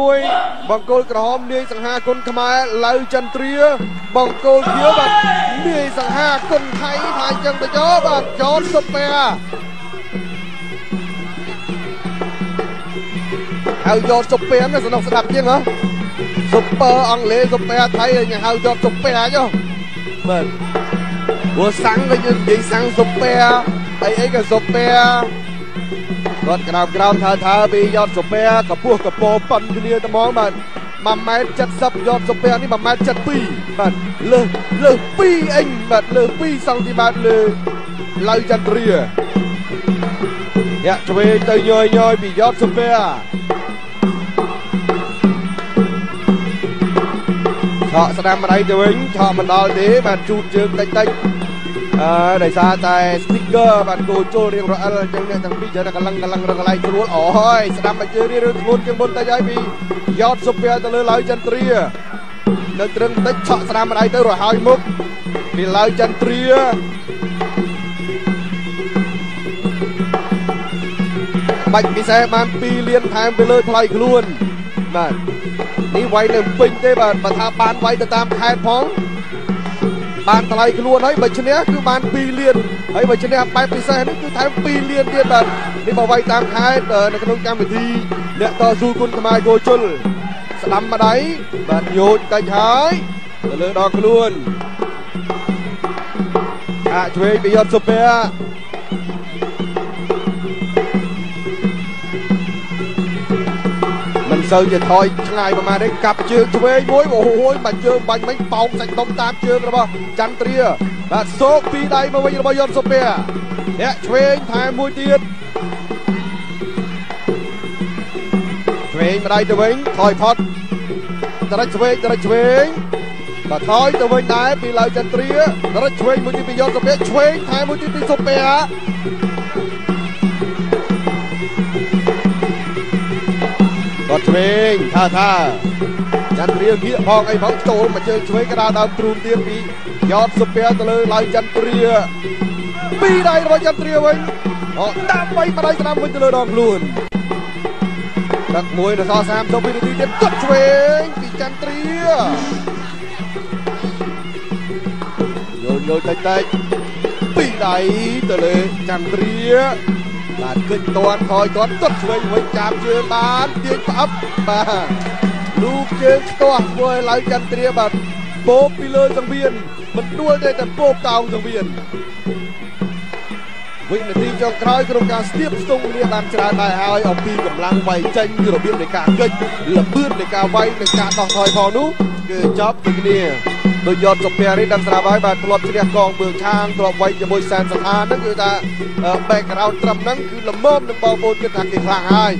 មួយបង្គោលក្រហមនាយសង្ហាគុណខ្មែរឡៅចន្ទ្រាបង្គោលខៀវបាទនាយសង្ហាគុណថៃថាអញ្ចឹងទៅយោបាទចតសុពែហៅយកសុពែណាសនុកស្ដាប់ជាងហ៎សុពើអង់គ្លេសសុពែថៃហៅយកសុពែចុះបាទព្រោះសាំងក៏យើងនិយាយសាំងសុពែអីអីក៏សុពែ គាត់ក្រោមក្រោមថាថាពីយត់សុពែកពស់កពោប៉ុនគ្នាត្មងបាទ1ម៉ែត្រ70យត់សុពែនេះ1ម៉ែត្រ72បាទលើសលើស2អិញបាទលើស2សង់ទីម៉ែត្រលើឡៅចន្ទ្រាយ៉ាក់ឆ្វេងទៅញយញយពីយត់សុពែឆក់ស្ដាំម្ដាយទៅវិញឆក់មិនដល់ទេបាទជូតជើងតិចតិច អឺដោយសារតែ sticker បាទគោជុលរៀងរអិលអញ្ចឹងអ្នកទាំងពីរច្រើនកលឹងកលឹងរកន្លែងស្រួលអូយស្ដាំមកជើងរៀងធ្ងន់ជាងមុនតិចហើយពីយ៉តសុភាទៅលើឡៅចន្ទ្រានៅត្រឹងតិចឆក់ស្ដាំម្ដាយទៅរហើយមុខពីឡៅចន្ទ្រាបាច់ពិសេសបាន2លានថែមទៅលើថ្លៃខ្លួនបាទនេះវាយនៅពេញទេបាទបើថាបានវាយទៅតាមខេត្តផង បានថ្លៃខ្លួនហើយបើឈ្នះគឺបាន2លានហើយបើឈ្នះបែបពិសេសនេះគឺថែម2លានទៀតបាទនេះបើវាយតាមខេត្តនៅក្នុងកម្មវិធីអ្នកតស៊ូគុណខ្មែរគោជលស្ដាំម្ដាយបាទយោជតិចហើយទៅលើដល់ខ្លួនអាឆ្វេងពីយត់សុភ័ក្រ សូវជាថយឆ្ងាយប្រហែលទេកាប់ជើងឆ្វេងមួយអូយបាច់ជើងបាញ់មិញបោកសាច់ដុំតាមជើងរបស់ចន្ទ្រាបាទសោកពីដៃមកវិញរបស់យន្តសុភាអ្នកឆ្វេងថែមមួយទៀតឆ្វេងម្ដាយទៅវិញថយផុតតរិចឆ្វេងតរិចឆ្វេងបាទថយទៅវិញដែរពីឡៅចន្ទ្រាតរិចឆ្វេងមួយទៀតពីយន្តសុភាឆ្វេងថែមមួយទៀតពីសុភា ត់ឆ្វេងថាថាចន្ទ្រាងាកផងអីផងចូលមកជើងឆ្វេងក៏ដើរដើមទ្រូងទៀតពីយ៉តសុភាទៅលើឡៅចន្ទ្រាពីដៃរបស់ចន្ទ្រាវិញអូដាក់បីបដៃស្ដាំវិញទៅលើដងខ្លួនដឹកមួយដល់សល់30វិនាទីទៀតគាត់ឆ្វេងពីចន្ទ្រាយល់យល់តិចតិចពីដៃទៅលើចន្ទ្រា បាទគិតតន់ខយតន់ទត់ឆ្វេងវិញចាប់ជើងបានទាញផ្អឹបបាទលូកជើងខ្ទាស់ធ្វើឲ្យឡៅចន្ទ្រាបាទពោបពីលើសង្វៀនមិនដួលទេតែពោបតោងសង្វៀនវិនាទីចុងក្រោយក្នុងការស្ទាបស្ទង់គ្នាបានច្រើនដែរហើយអំពីកម្លាំងវាយចេញរបៀបនៃការកិច្ចលបឿននៃការវាយនិងការដោះថយផងនោះគឺចប់ពីគ្នា ដោយយត់សុភ័ក្រនេះដឹងស្រាប់ហើយបាទធ្លាប់ឈ្នះកងមើងឆាងធ្លាប់វាយជាមួយសែនសថាហ្នឹងគឺថា background ត្រឹមហ្នឹងគឺល្មមនឹងបងប្អូនគិតថាគេខ្លាំងហើយ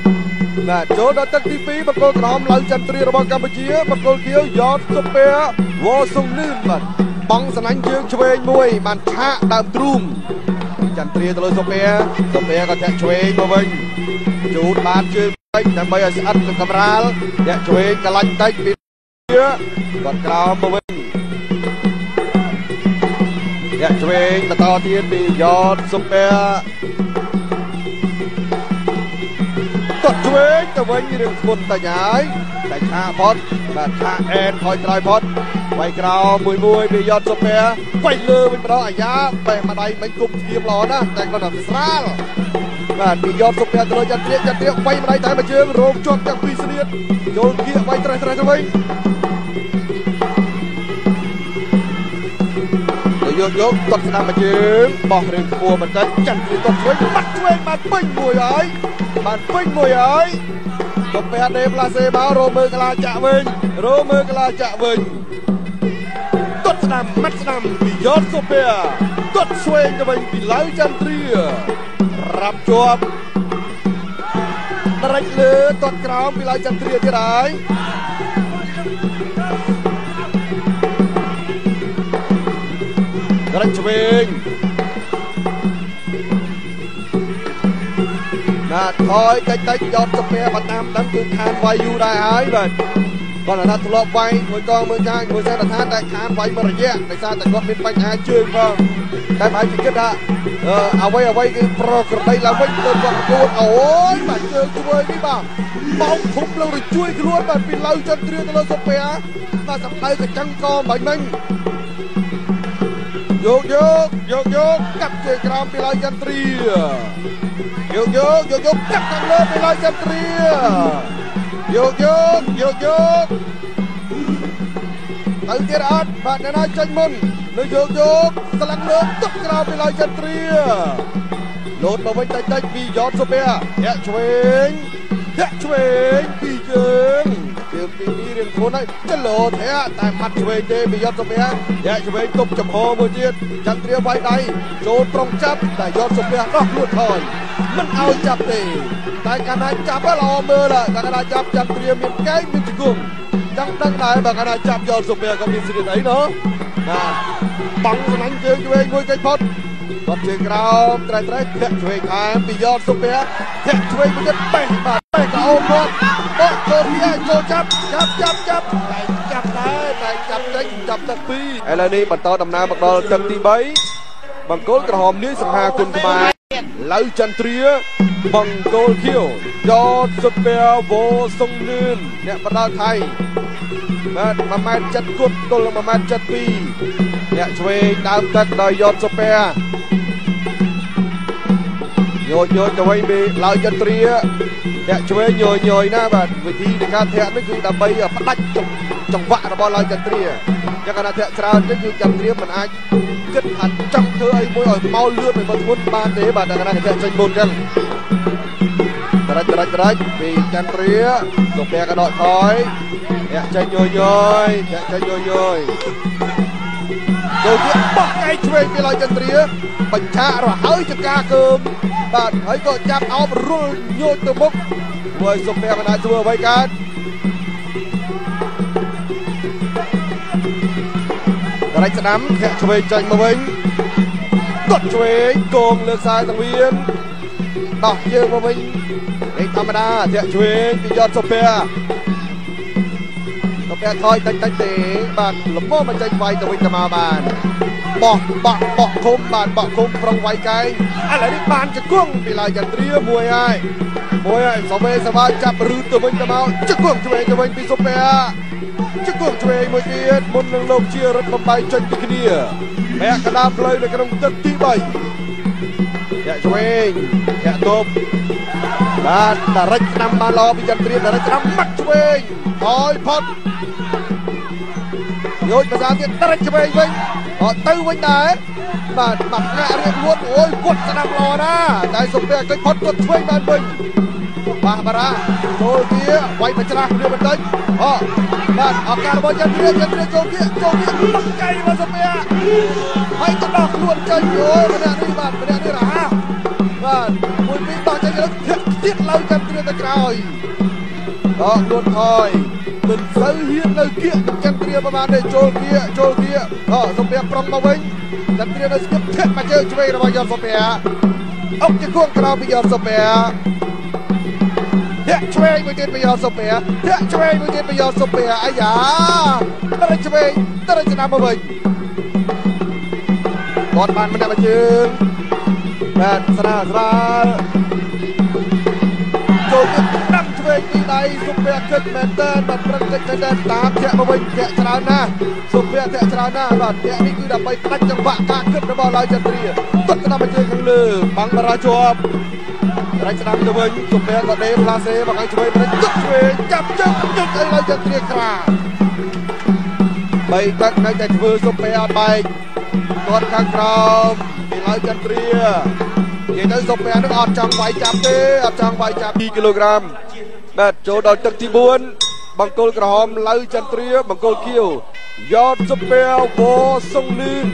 បាទចូលដល់ទឹកទី2បកគលក្រហមឡៅចន្ទ្រីរបស់កម្ពុជាបកគលខៀវយត់សុភ័ក្រវ៉សុងនឿនបាទបងសណាញ់ជើងឆ្វេងមួយ បានឆាកដើមទ្រូងចន្ទ្រាទៅលើសុភ័ក្រសុភ័ក្រក៏ចាក់ឆ្វេងមកវិញជូតបានជើងតិចដើម្បីឲ្យស្អិតនឹងកម្រាលចាក់ឆ្វេងកលាច់តិចពីគាត់ក្រោមមកវិញអ្ន កឆ្វេងបន្តទៀតពីយ៉តសុភ័ក្រគាត់ឆ្វេងទៅវិញរឿងធ្ងន់តាញហើយតែឆាផុតបាទឆាអែនថយក្រោយផុតវាយក្រោមមួយមួយពីយ៉តសុភ័ក្រវាយលើវិញម្ដងអាយ៉ាបេះម្ដាយមិនគុំធៀបល្អណាស់តែគាត់តែស្រាលបាទពីយកសុភ័ក្រទៅលើចន្ទ្រាចន្ទ្រាវាយម្ដាយតែមួយជើងរោងជាប់ទាំងពីរស្នៀតយល់គៀកវាយត្រេះត្រេះទៅវិញ យកយកទាត់ស្ដាំមកជើងបោះរឿងខ្ពស់បន្តិចចន្ទ្រាទាត់ឆ្វេងបាត់ឆ្វេងបានពេញមួយហើយបានពេញមួយហើយសុភ័ក្រដេប្លាសេមករោមើកលាចាក់វិញរោមើកលាចាក់វិញទាត់ស្ដាំមាត់ស្ដាំពីយកសុភ័ក្រទាត់ឆ្វេងទៅវិញពីឡៅចន្ទ្រារាប់ជាប់ត្រេចលើទាត់ក្រោមពីឡៅចន្ទ្រាទៀតហើយ រត់ឆ្វេងណាថយតិចតិចយកសុភ័ក្របាត់តាមដឹងគឺខានវាយយូរដែរហើយបាទគាត់ថាធ្លាប់វាយមួយកងមួយកាយមួយសេនថាតែខានវាយមួយរយៈដោយសារតែគាត់មានបញ្ហាជើងផងតែប្រហែលជាគិតថាអ្វីអ្វីគឺប្រក្រតីឡើងវិញទៅគាត់ប្រកួតអូយបាទជើងធ្វើនេះបាទបោកធំលើរជួយខ្លួនបាទពីឡៅចន្ទត្រៀទៅលើសុភាបាទសម្ដៅកញ្ចឹងកបាញ់មិញ យកយកយកយកកាប់ជើងក្រោមពីឡៅចន្ទត្រៀយកយកយកយកកាប់ខាងលើពីឡៅចន្ទត្រៀយកយកយកយកទៅទៀតអត់បាទអ្នកណាចាញ់មុនលើយកយកស្លាំងលើទុកក្រោមពីឡៅចន្ទត្រៀលោតមកវិញតិចតិចពីយ៉តសុភាញាក់ឆ្វេងញាក់ឆ្វេងពីជើង ជើងពីនេះរៀងខ្លួនហើយចលោធាក់តែម៉ាត់ឆ្វេងទេពីយ៉តសុភាញាក់ឆ្វេងទប់ចំហមួយទៀតចន្ទត្រៀវាយដៃចូលត្រង់ចាប់តែយ៉តសុភាដោះខ្លួនថយមិនឲ្យចាប់ទេតែកាលណាចាប់ល្អមើលតែកាលណាចាប់ចន្ទត្រៀមានកែងមានជង្គង់ចង់ដឹងដែរបើកាលណាចាប់យ៉តសុភាក៏មានសិទ្ធិអីណោះបាទបងស្នាញ់ជើងឆ្វេងមួយកិច្ចផុតគាត់ជើងក្រោមត្រែត្រែធាក់ឆ្វេងថែមពីយ៉តសុភាធាក់ឆ្វេងមួយទៀតបេះបាទបេះក៏អូនគាត់ បោះចូលវាចូលចាប់ចាប់ចាប់ចាប់តែចាប់ដែរតែចាប់ចេញចាប់ទឹកពីរឥឡូវនេះបន្តដំណើរមកដល់ទឹកទី3បង្គោលក្រហមនាយសង្ហាគុណខ្មែរឡៅចន្ទ្រាបង្គោលខៀវយ៉តសុភាវោសុងលឿនអ្នកបដាថៃបាទ1ម៉ែត្រ7គត់ទល់នឹង1ម៉ែត្រ72អ្នកឆ្វេងដើមទឹកដោយយ៉តសុភា ញយញយទៅវិញពីឡើយចន្ទ្រាធាក់ឆ្វេងញយញយណាបាទវិធីនៃការធាក់នេះគឺដើម្បីផ្ដាច់ចង្វាក់របស់ឡើយចន្ទ្រាចឹងគាត់ថាធាក់ច្រើនទៅគឺចន្ទ្រាមិនអាចគិតថាចង់ធ្វើអីមួយឲ្យមកលឿនឲ្យមកធ្ងន់បានទេបាទតែគាត់ថាធាក់ចេញមុនចឹងត្រាច់ត្រាច់ត្រាច់ពីចន្ទ្រាសុភ័ក្រក៏ដកថយធាក់ចេញញយញយធាក់ចេញញយញយ ចូលទៀតបោះកែឆ្វេងពីឡើយចន្ទ្រាបញ្ឆារហើយចកាកើមបាទហើយក៏ចាប់អោបរុលញោចទៅមុខធ្វើឲ្យសុភ័ក្រមិនអាចធ្វើអ្វីកើតរៃស្ដាំធាក់ឆ្វេងចេញមកវិញដុតឆ្វេងគងលើខ្សែសង្វៀនដោះជើងមកវិញលេខធម្មតាធាក់ឆ្វេងពីយត់សុភ័ក្រ សុភ័ក្រថយតិចតិចទេបាទលំមកមកចេញវាយទៅវិញទៅមកបានបោះបោះបោះឃុំបានបោះឃុំប្រុងវាយកែងឥឡូវនេះបានជង្គង់ពីឡាយចន្ទ្រាមួយហើយមួយហើយសវេសវាចាប់រឺទៅវិញទៅមកជង្គង់ឆ្វេងទៅវិញពីសុភ័ក្រជង្គង់ឆ្វេងមួយទៀតមុននឹងលោកជារត់បំបីចេញពីគ្នាបែកកដាផ្លូវនៅក្នុងទឹកទី3យ៉ាឆ្វេងយ៉ាទប់បាទតារិចឆ្នាំបានល្អពីចន្ទ្រាតារិចឆ្នាំម៉ាត់ឆ្វេងហើយផុត យោជភាសាទៀតតារិចឆ្វេងវិញអត់ទៅវិញដែរបាទបាក់ងាក់រៀបរួតអូយគាត់ស្ដាប់ល្អណាតែសុភ័ក្រកិច្ចផុតគាត់ឆ្វេងបានវិញបាសបារ៉ាចូលវាវាយបច្រាស់គ្នាបន្តិចអូបាទឱកាសរបស់ចន្ទ្រាចន្ទ្រាចូលវាចូលវាបាក់កៃរបស់សុភ័ក្រហើយទៅដោះខ្លួនចេញអូម្នាក់នេះបាទម្នាក់នេះរហ័សបាទមួយពីរដោះចេញទៅទៀតឡើងចន្ទ្រាទៅក្រោយដោះខ្លួនថយ មិនសូវហ៊ាននៅគៀកចន្ទ្រាប្រហែលទេចូលគៀកចូលគៀកអូសុភ័ក្រប្រុងមកវិញចន្ទ្រានៅស្គប់ធាក់មកជើងឆ្វេងរបស់យន្តសុភ័ក្រអុកជាគួងក្រោយពីយន្តសុភ័ក្រធាក់ឆ្វេងមួយទៀតពីយន្តសុភ័ក្រធាក់ឆ្វេងមួយទៀតពីយន្តសុភ័ក្រអាយ៉ាទៅឆ្វេងទៅឆ្នាំមកវិញគាត់បានម្នាក់មកជើងបាទស្រាលស្រាលចូលទៅ ដាំឆ្វេងពីដៃសុភ័ក្រគិតមែនតើបាទប្រឹងគិតមែនតើតាមធាក់មកវិញធាក់ច្រើនណាស់សុភ័ក្រធាក់ច្រើនណាស់បាទធាក់នេះគឺដើម្បីផ្ដាច់ចង្វាក់ការគិតរបស់ឡើយចន្ទ្រាទុកតាមមកជើងខាងលើបាំងបារាជាប់រាច់ស្ដាំទៅវិញសុភ័ក្រក៏ដេផ្លាសេបងឲ្យឆ្វេងមិនទឹកឆ្វេងចាប់ជើងទឹកឲ្យឡើយចន្ទ្រាក្រាបីទឹកនៅតែធ្វើសុភ័ក្រអត់បែកគាត់ខាងក្រោមពីឡើយចន្ទ្រានិយាយទៅសុភ័ក្រនឹងអត់ចង់វាយចាប់ទេអត់ចង់វាយចាប់2គីឡូក្រាម បាទចូលដល់ទឹកទី4បង្គោលក្រហមឡៅចន្ទ្រាបង្គោលខៀវយ៉តសុភ័ក្រវ៉សុងលឿន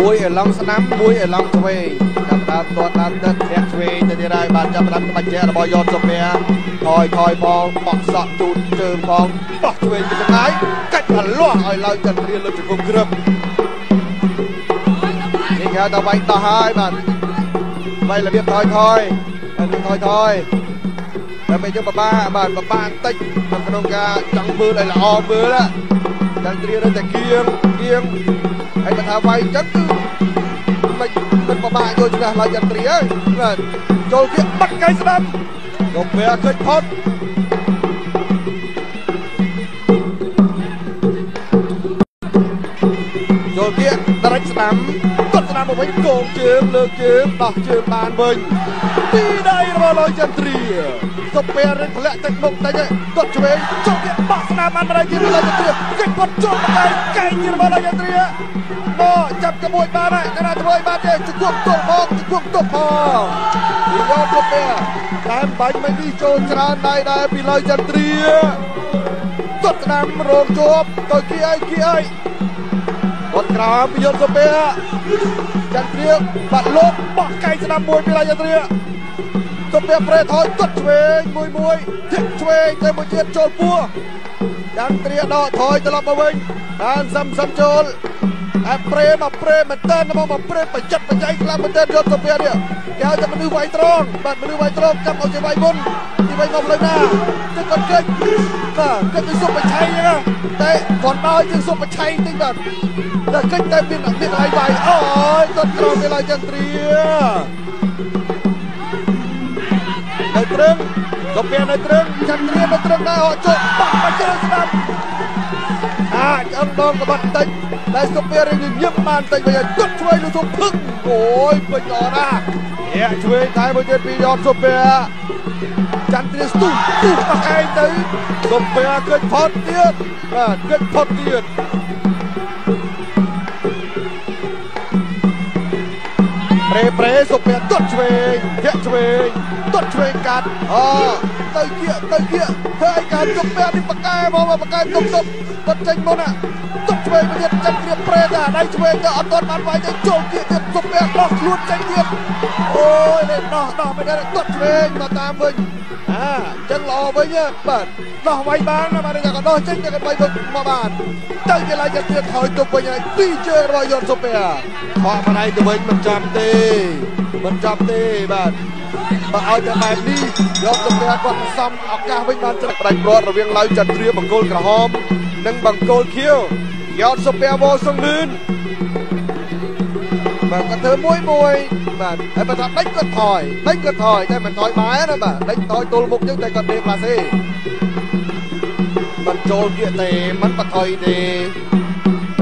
មួយឲ្យឡងស្ដាំមួយឲ្យឡងឆ្វេងចាប់ដើមទាត់ដើមទឹកធាក់ឆ្វេងទៅទៀតហើយបានចាប់ដើមក្បាច់ជែរបស់យ៉តសុភ័ក្រថយថយផងបោះសក់ជូតជើងផងបោះឆ្វេងពីឆ្ងាយកាច់អាលាស់ឲ្យឡើងចន្ទ្រាលើជង្គង់ក្រឹបនេះ គេហៅថាវាយដោះហើយបាទវាយរបៀបថយថយហើយនឹងថយថយដើម្បីយើងបបាបាទបបាបន្តិចក្នុងការចង់មើលឲ្យល្អមើលចាំត្រៀមនៅតែគៀងគៀងហើយបើថាវាយអញ្ចឹងគឺមិនមិនបបាយកច្បាស់ឡើយចាំត្រៀមបាទចូលគៀងបាត់កៃស្ដាំក៏វាឃើញផុត វិញកងជើងលើកជើងដោះជើងបានវិញពីដៃរបស់លោកចន្ទ្រាសុភ័រិនធ្លាក់ទឹកមុខតិចគាត់ឆ្វេងចុះវាបោះស្នាមបានម្ដងទៀតលោកចន្ទ្រាគេគាត់ចូលមកដៃកែងទៀតរបស់លោកចន្ទ្រាមកចាប់ក្មួយបានហើយណាធ្វើឲ្យបានទេជង្គង់ទល់ផងជង្គង់ទល់ផងពីយកសុភ័តែបាញ់មិននេះចូលច្រើនដៃដែរពីលោកចន្ទ្រាគាត់ស្ដាំរងជាប់ទៅគីអីគីអី គាត់ក្រោមពីយកសុភ័ចន្ទ្រាបាត់លោកបោះកែងស្ដាំមួយពីលោកចន្ទ្រាទុំវាប្រេថយគាត់ឆ្វេងមួយមួយធាក់ឆ្វេងទៅមួយទៀតចូលពោះយ៉ាងត្រៀដកថយត្រឡប់មកវិញបានសឹមសឹមចូលអាប្រេមកប្រេមែនតើមកមកប្រេបច្ចិតបច្ច័យខ្លាំងមែនតើយកទុំវានេះគេហៅថាមនុស្សវាយត្រង់បាទមនុស្សវាយត្រង់ចាំឲ្យគេវាយមុន ទីវាយមកលើណាទៅគាត់គេចបាទគេទៅសុបបច្ច័យហ្នឹងតែគាត់ដល់ជាងសុបបច្ច័យតិចបាទតែគេចតែមានមានឲ្យវាយអូយគាត់ក្រោមវាឡើយចន្ទ្រានៅត្រឹងក៏ពេលនៅត្រឹងចន្ទ្រានៅត្រឹងដែរអត់ជប់បាក់បាច់ជើងស្ដាប់អាចអឹងដងក្បត់តិចតែសុភ័រិញញឹមបានតិចវិញឲ្យទុតឆ្វេងលោកសុភឹកអូយពេញអរណាយ៉ាឆ្វេងតែមួយទៀតពីយត់សុភ័ ចន្ទ្រាស្ទុះទុះបាក់ឯងទៅសុភ័គិតផុតទៀតបាទគិតផុតទៀតប្រេប្រេសុភ័ទុតឆ្វេងធាក់ឆ្វេងទាត់ឆ្វេងកាត់អូទៅគៀកទៅគៀកធ្វើឲ្យការជុំពេលនេះបកែមកបកែទុំទុំគាត់ចេញមុនណាទាត់ឆ្វេងទៀតចាំព្រៀបប្រេតាដៃឆ្វេងទៅអត់ទាន់បានវាយទៅចូលគៀកទៀតជុំពេលដោះខ្លួនចេញទៀតអូយនេះដោះដោះមិនដែរទាត់ឆ្វេងមកតាមវិញអាចឹងល្អវិញបាទដោះវាយបានណាបាទតែក៏ដោះចេញតែក៏វាយមកបានទៅជាឡើយទៀតថយទុំវិញហើយពីរជើងរបស់យន្តសុភ័បខកផ្នែកទៅវិញមិនចាំទេមិនចាំទេបាទបើឲ្យតែបែបនេះយកទៅពេលគាត់សំឱកាសវិញបានចិត្តផ្ដាច់ព្រាត់រវាងឡៅចន្ទ្រាបង្គោលក្រហមនិងបង្គោលខៀវ យកសុភ័វសងលឿនបាទគាត់ធ្វើមួយមួយបាទហើយបើថាដេញគាត់ថយដេញគាត់ថយតែមិនថយបែរណាបាទដេញថយទល់មុខចឹងតែគាត់ដេកផ្លាសេមិនចូលគៀកទេមិនបថយទេ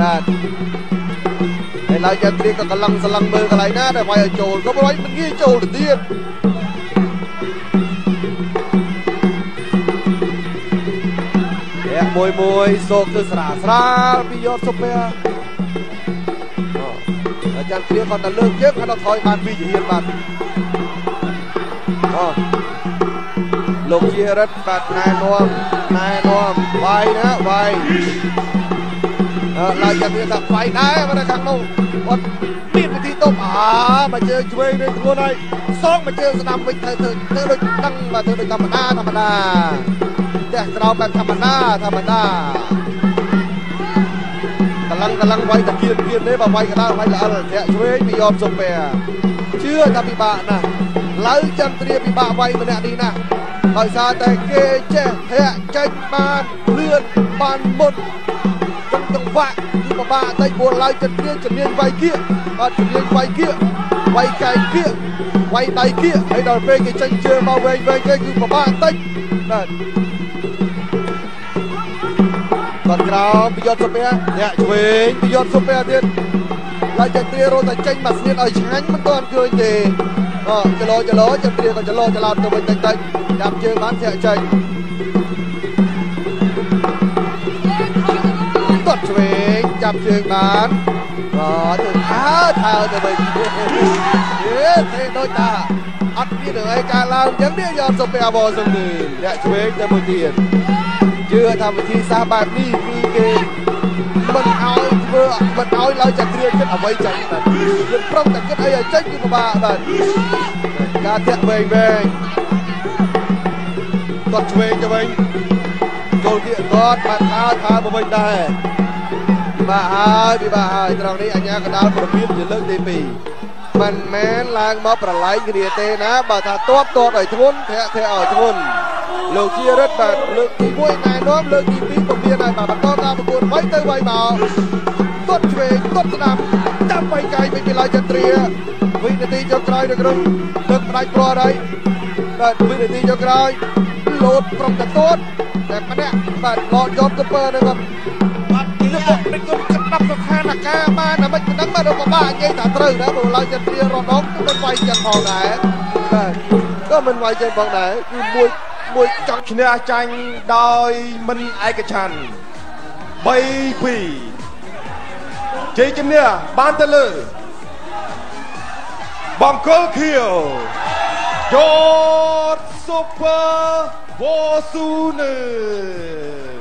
បាទហើយឡើយចន្ទ្រាក៏កលឹងសលឹងមើលកន្លែងណាដែលវាយឲ្យចូលក៏វាយមិនងាយចូលទៅទៀត អ្នកមួយមួយសោកទៅស្រាលស្រាលពីយកសុភ័អាចារ្យគ្រាគាត់ទៅលើកយើងគាត់ទៅថយបានពីជាហ៊ានបាទអូលោកជារិទ្ធបាទណែនាំណែនាំវាយណាវាយអឺឡើយចាំវាថាវាយដែរមកខាងនោះគាត់មានវិធីតបអាមកជើងឆ្វេងវិញខ្លួនហើយសងមកជើងស្ដាំវិញទៅទៅទៅដូចដឹងបាទទៅដូចធម្មតាធម្មតា ផ្ទះក្រោមបែបធម្មតាធម្មតាកលឹងកលឹងវាយតាគៀនគៀនទេបើវាយកដាលវាយល្អិលធាក់ឆ្វេងពីយមសុំពេជឿថាពិបាកណាស់ឡៅចន្ទ្រាពិបាកវាយម្នាក់នេះណាដោយសារតែគេចេះធាក់ចេញបានលឿនបានមុតចង្វាក់គឺពិបាកតែពួរឡៅចន្ទ្រាជំនាញវាយគៀកបាទជំនាញវាយគៀកវាយកែគៀកវាយដៃគៀកហើយដល់ពេលគេចេញជើងមកវែងវែងគេគឺពិបាកតិចបាទ គាត់ក្រោមពីយត់សុភ័អ្នកឆ្វេងពីយត់សុភ័ទៀតឡើយចន្ទ្រារត់តែចេញមកស្នៀតឲ្យឆ្ងាញ់មិនទាន់ឃើញទេអូចលោចលោចន្ទ្រាក៏ចលោចលោទៅវិញតិចតិចចាប់ជើងបានធាក់ចេញទាត់ឆ្វេងចាប់ជើងបានអូទៅថើថើទៅវិញយេទេដូចតាអត់មានរឿងអីកើតឡើងអញ្ចឹងនេះយកសុភ័អវសំលឺអ្នកឆ្វេងទៅមួយទៀត ជឿថាវិធីសាស្ត្របែបនេះគឺគេមិនឲ្យធ្វើមិនឲ្យឡើយចក្រាគិតអ្វីចាញ់បាទយើងប្រុងតែគិតអីឲ្យចេញគឺពិបាកបាទការធាក់វែងវែងគាត់ឆ្វេងទៅវិញចូលគៀកគាត់បាត់ថើថើមកវិញដែរពិបាកហើយពិបាកហើយត្រង់នេះអញ្ញាកដាលប្រពៀនជាលើកទី2មិនមែនឡើងមកប្រឡែងគ្នាទេណាបើថាតបតបឲ្យធ្ងន់ធាក់ធាក់ឲ្យធ្ងន់ លោកជារិទ្ធបាទលើកទី1ណែនាំលើកទី2ពមៀនហើយបាទបន្តតាមប្រកួត3ទៅ3មកទុតឆ្វេងទុតស្ដាំចាប់បីកាយពេញពីឡើយចន្ទ្រាវិនាទីចុងក្រោយនៅក្នុងទឹកផ្ដាច់ព្រោះហើយបាទវិនាទីចុងក្រោយលោតប្រំតទួតតែម្នាក់បាទលោតយកទៅពើនឹងបាទទីនេះពេញគុំចាប់ស្ថានភាពបានតែមិនដឹងបាទរបស់បាទនិយាយថាត្រូវណាព្រោះឡើយចន្ទ្រារត់ដល់មិនវាយចឹងផងដែរបាទក៏មិនវាយចឹងផងដែរគឺមួយ មួយចង់ឈ្នះចាញ់ដោយមិនឯកច្ឆន្ទ3 2ជ័យជំនះបានទៅលើបង្គោលខៀវយតស៊ុបវ៉ាវ៉ូស៊ូនឺ